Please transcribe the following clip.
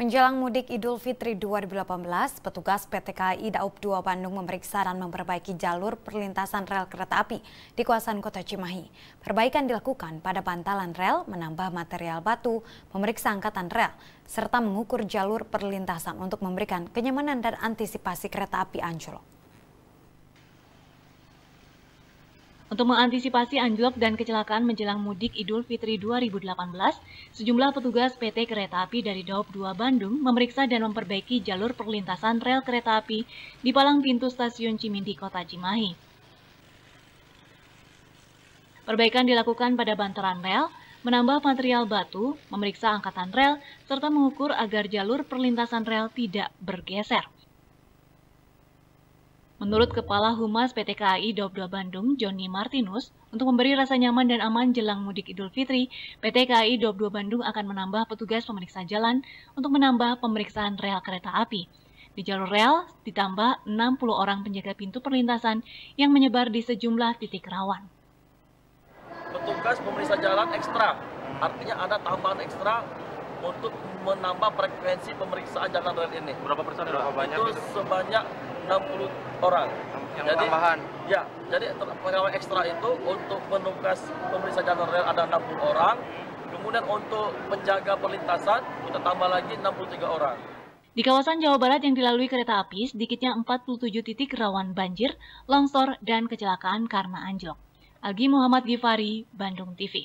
Menjelang mudik Idul Fitri 2018, petugas PT KAI Daup 2 Bandung memeriksa dan memperbaiki jalur perlintasan rel kereta api di kawasan kota Cimahi. Perbaikan dilakukan pada bantalan rel, menambah material batu, memeriksa angkatan rel, serta mengukur jalur perlintasan untuk memberikan kenyamanan dan antisipasi kereta api anjlok. Untuk mengantisipasi anjlok dan kecelakaan menjelang mudik Idul Fitri 2018, sejumlah petugas PT Kereta Api dari Daop 2 Bandung memeriksa dan memperbaiki jalur perlintasan rel kereta api di palang pintu stasiun Cimindi, Kota Cimahi. Perbaikan dilakukan pada bantaran rel, menambah material batu, memeriksa angkatan rel, serta mengukur agar jalur perlintasan rel tidak bergeser. Menurut Kepala Humas PT KAI Daup 2 Bandung, Joni Martinus, untuk memberi rasa nyaman dan aman jelang mudik Idul Fitri, PT KAI Daup 2 Bandung akan menambah petugas pemeriksa jalan untuk menambah pemeriksaan rel kereta api. Di jalur rel ditambah 60 orang penjaga pintu perlintasan yang menyebar di sejumlah titik rawan. Petugas pemeriksa jalan ekstra, artinya ada tambahan ekstra untuk menambah frekuensi pemeriksaan jalan rel ini. Berapa persen? Berapa banyak? Itu sebanyak 60 orang. Yang jadi, tambahan? Ya, jadi pegawai ekstra itu untuk penugas pemeriksa jalan rel ada 60 orang. Kemudian untuk penjaga perlintasan kita tambah lagi 63 orang. Di kawasan Jawa Barat yang dilalui kereta api, sedikitnya 47 titik rawan banjir, longsor, dan kecelakaan karena anjlok. Algi Muhammad Gifari, Bandung TV.